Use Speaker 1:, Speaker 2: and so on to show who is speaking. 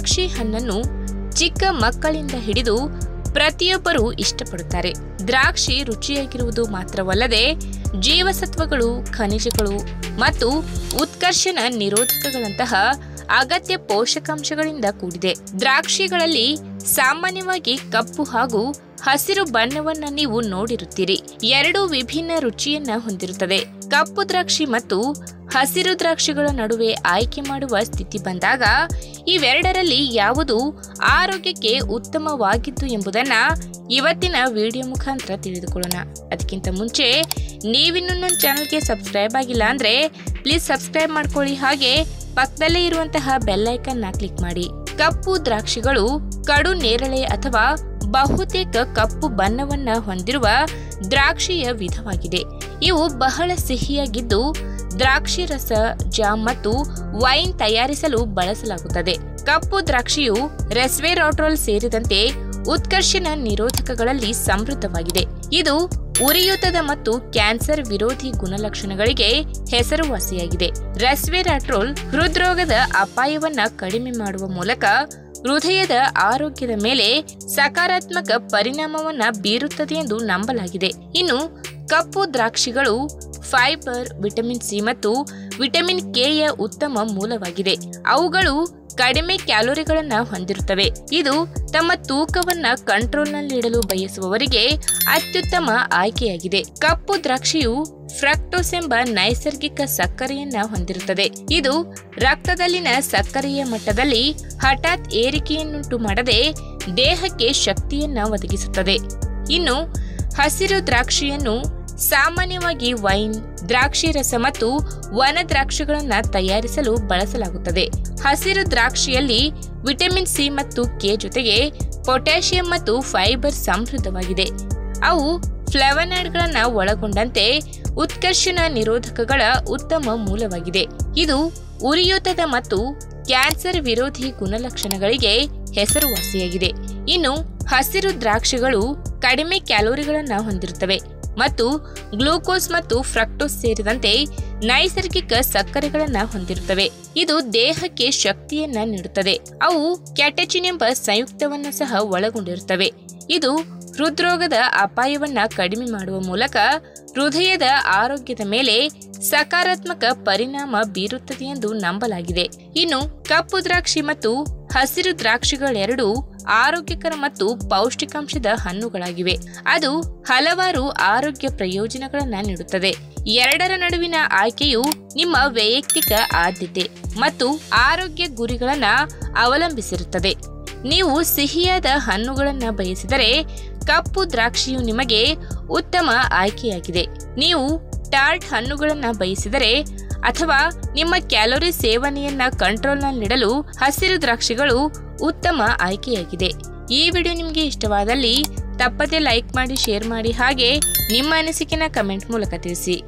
Speaker 1: ದ್ರಾಕ್ಷಿ ಹಣ್ಣನ್ನು ಚಿಕ್ಕ ಮಕ್ಕಳಿಂದ ಹಿಡಿದು ಪ್ರತಿಯೊಬ್ಬರೂ ಇಷ್ಟಪಡುತ್ತಾರೆ. ದ್ರಾಕ್ಷಿ ರುಚಿಯಾಗಿರುವುದು ಮಾತ್ರವಲ್ಲದೆ ಜೀವಸತ್ವಗಳು, ಖನಿಜಗಳು ಮತ್ತು ಉತ್ಕರ್ಷಣ ನಿರೋಧಕಗಳಂತಹ ಅಗತ್ಯ ಪೋಷಕಾಂಶಗಳಿಂದ ಕೂಡಿದೆ. ದ್ರಾಕ್ಷಿಗಳಲ್ಲಿ ಸಾಮಾನ್ಯವಾಗಿ ಕಪ್ಪು ಹಾಗೂ ಹಸಿರು ಬಣ್ಣವನ್ನ ನೀವು ನೋಡಿರುತ್ತೀರಿ. ಎರಡು ವಿಭಿನ್ನ ರುಚಿಯನ್ನ ಹೊಂದಿರುತ್ತದೆ ಕಪ್ಪು ದ್ರಾಕ್ಷಿ ಮತ್ತು ಹಸಿರು ದ್ರಾಕ್ಷಿಗಳ ನಡುವೆ ಆಯ್ಕೆ ಮಾಡುವ ಸ್ಥಿತಿ ಬಂದಾಗ ಇವೆರಡರಲ್ಲಿ ಯಾವುದು ಆರೋಗ್ಯಕ್ಕೆ ಉತ್ತಮವಾಗಿದ್ದು ಎಂಬುದನ್ನು ಇವತ್ತಿನ ವಿಡಿಯೋ ಮುಖಾಂತರ ತಿಳಿದುಕೊಳ್ಳೋಣ. ಅದಕ್ಕಿಂತ ಮುಂಚೆ, ನೀವಿನ್ನೂ ನನ್ನ ಚಾನಲ್ಗೆ ಸಬ್ಸ್ಕ್ರೈಬ್ ಆಗಿಲ್ಲ ಅಂದರೆ ಪ್ಲೀಸ್ ಸಬ್ಸ್ಕ್ರೈಬ್ ಮಾಡ್ಕೊಳ್ಳಿ. ಹಾಗೆ ಪಕ್ಕದಲ್ಲೇ ಇರುವಂತಹ ಬೆಲ್ಲೈಕನ್ನ ಕ್ಲಿಕ್ ಮಾಡಿ. ಕಪ್ಪು ದ್ರಾಕ್ಷಿಗಳು ಕಡು ನೇರಳೆ ಅಥವಾ ಬಹುತೇಕ ಕಪ್ಪು ಬಣ್ಣವನ್ನು ಹೊಂದಿರುವ ದ್ರಾಕ್ಷಿಯ ವಿಧವಾಗಿದೆ. ಇವು ಬಹಳ ಸಿಹಿಯಾಗಿದ್ದು ದ್ರಾಕ್ಷಿ ರಸ ಜಾಮ್ ಮತ್ತು ವೈನ್ ತಯಾರಿಸಲು ಬಳಸಲಾಗುತ್ತದೆ. ಕಪ್ಪು ದ್ರಾಕ್ಷಿಯು ರೆಸ್ವೆರಾಟ್ರೋಲ್ ಸೇರಿದಂತೆ ಉತ್ಕರ್ಷಣ ನಿರೋಧಕಗಳಲ್ಲಿ ಸಮೃದ್ಧವಾಗಿದೆ. ಇದು ಉರಿಯೂತದ ಮತ್ತು ಕ್ಯಾನ್ಸರ್ ವಿರೋಧಿ ಗುಣಲಕ್ಷಣಗಳಿಗೆ ಹೆಸರುವಾಸಿಯಾಗಿದೆ. ರೆಸ್ವೆರಾಟ್ರೋಲ್ ಹೃದ್ರೋಗದ ಅಪಾಯವನ್ನ ಕಡಿಮೆ ಮಾಡುವ ಮೂಲಕ ಹೃದಯದ ಆರೋಗ್ಯದ ಮೇಲೆ ಸಕಾರಾತ್ಮಕ ಪರಿಣಾಮವನ್ನು ಬೀರುತ್ತದೆ ಎಂದು ನಂಬಲಾಗಿದೆ. ಇನ್ನು ಕಪ್ಪು ದ್ರಾಕ್ಷಿಗಳು, ಫೈಬರ್, ವಿಟಮಿನ್ ಸಿ ಮತ್ತು ವಿಟಮಿನ್ ಕೆ ಯ ಉತ್ತಮ ಮೂಲವಾಗಿದೆ. ಅವುಗಳು ಕಡಿಮೆ ಕ್ಯಾಲೋರಿಗಳನ್ನು ಹೊಂದಿರುತ್ತವೆ. ಇದು ತಮ್ಮ ತೂಕವನ್ನು ಕಂಟ್ರೋಲ್ನಲ್ಲಿಡಲು ಬಯಸುವವರಿಗೆ ಅತ್ಯುತ್ತಮ ಆಯ್ಕೆಯಾಗಿದೆ. ಕಪ್ಪು ದ್ರಾಕ್ಷಿಯು ಫ್ರಕ್ಟೋಸ್ ಎಂಬ ನೈಸರ್ಗಿಕ ಸಕ್ಕರೆಯನ್ನ ಹೊಂದಿರುತ್ತದೆ. ಇದು ರಕ್ತದಲ್ಲಿನ ಸಕ್ಕರೆಯ ಮಟ್ಟದಲ್ಲಿ ಹಠಾತ್ ಏರಿಕೆಯನ್ನುಂಟು ಮಾಡದೆ ದೇಹಕ್ಕೆ ಶಕ್ತಿಯನ್ನ ಒದಗಿಸುತ್ತದೆ. ಇನ್ನು ಹಸಿರು ದ್ರಾಕ್ಷಿಯನ್ನು ಸಾಮಾನ್ಯವಾಗಿ ವೈನ್, ದ್ರಾಕ್ಷಿ ರಸ ಮತ್ತು ವನ ದ್ರಾಕ್ಷಿಗಳನ್ನು ತಯಾರಿಸಲು ಬಳಸಲಾಗುತ್ತದೆ. ಹಸಿರು ದ್ರಾಕ್ಷಿಯಲ್ಲಿ ವಿಟಮಿನ್ ಸಿ ಮತ್ತು ಕೆ ಜೊತೆಗೆ ಪೊಟ್ಯಾಷಿಯಂ ಮತ್ತು ಫೈಬರ್ ಸಮೃದ್ಧವಾಗಿದೆ. ಅವು ಫ್ಲೆವನಾಯ್ಡ್ಗಳನ್ನು ಒಳಗೊಂಡಂತೆ ಉತ್ಕರ್ಷಣ ನಿರೋಧಕಗಳ ಉತ್ತಮ ಮೂಲವಾಗಿದೆ. ಇದು ಉರಿಯೂತದ ಮತ್ತು ಕ್ಯಾನ್ಸರ್ ವಿರೋಧಿ ಗುಣಲಕ್ಷಣಗಳಿಗೆ ಹೆಸರುವಾಸಿಯಾಗಿದೆ. ಇನ್ನು ಹಸಿರು ದ್ರಾಕ್ಷಿಗಳು ಕಡಿಮೆ ಕ್ಯಾಲೋರಿಗಳನ್ನು ಹೊಂದಿರುತ್ತವೆ. ಮತ್ತು ಗ್ಲೂಕೋಸ್ ಮತ್ತು ಫ್ರಕ್ಟೋಸ್ ಸೇರಿದಂತೆ ನೈಸರ್ಗಿಕ ಸಕ್ಕರೆಗಳನ್ನ ಹೊಂದಿರುತ್ತವೆ. ಇದು ದೇಹಕ್ಕೆ ಶಕ್ತಿಯನ್ನ ನೀಡುತ್ತದೆ. ಅವು ಕ್ಯಾಟಚಿನ್ ಎಂಬ ಸಂಯುಕ್ತವನ್ನು ಸಹ ಒಳಗೊಂಡಿರುತ್ತವೆ. ಇದು ಹೃದ್ರೋಗದ ಅಪಾಯವನ್ನ ಕಡಿಮೆ ಮಾಡುವ ಮೂಲಕ ಹೃದಯದ ಆರೋಗ್ಯದ ಮೇಲೆ ಸಕಾರಾತ್ಮಕ ಪರಿಣಾಮ ಬೀರುತ್ತದೆ ಎಂದು ನಂಬಲಾಗಿದೆ. ಇನ್ನು ಕಪ್ಪು ದ್ರಾಕ್ಷಿ ಮತ್ತು ಹಸಿರು ದ್ರಾಕ್ಷಿಗಳೆರಡೂ ಆರೋಗ್ಯಕರ ಮತ್ತು ಪೌಷ್ಟಿಕಾಂಶದ ಹಣ್ಣುಗಳಾಗಿವೆ. ಅದು ಹಲವಾರು ಆರೋಗ್ಯ ಪ್ರಯೋಜನಗಳನ್ನು ನೀಡುತ್ತದೆ. ಎರಡರ ನಡುವಿನ ಆಯ್ಕೆಯು ನಿಮ್ಮ ವೈಯಕ್ತಿಕ ಆದ್ಯತೆ ಮತ್ತು ಆರೋಗ್ಯ ಗುರಿಗಳನ್ನು ಅವಲಂಬಿಸಿರುತ್ತದೆ. ನೀವು ಸಿಹಿಯಾದ ಹಣ್ಣುಗಳನ್ನು ಬಯಸಿದರೆ ಕಪ್ಪು ದ್ರಾಕ್ಷಿಯು ನಿಮಗೆ ಉತ್ತಮ ಆಯ್ಕೆಯಾಗಿದೆ. ನೀವು ಟಾರ್ಟ್ ಹಣ್ಣುಗಳನ್ನು ಬಯಸಿದರೆ ಅಥವಾ ನಿಮ್ಮ ಕ್ಯಾಲೋರಿ ಸೇವನೆಯನ್ನು ಕಂಟ್ರೋಲ್ನಲ್ಲಿಡಲು ಹಸಿರು ದ್ರಾಕ್ಷಿಗಳು ಉತ್ತಮ ಆಯ್ಕೆಯಾಗಿದೆ. ಈ ವಿಡಿಯೋ ನಿಮಗೆ ಇಷ್ಟವಾದಲ್ಲಿ ತಪ್ಪದೆ ಲೈಕ್ ಮಾಡಿ, ಶೇರ್ ಮಾಡಿ ಹಾಗೆ ನಿಮ್ಮ ಅನಿಸಿಕೆನ ಕಮೆಂಟ್ ಮೂಲಕ ತಿಳಿಸಿ.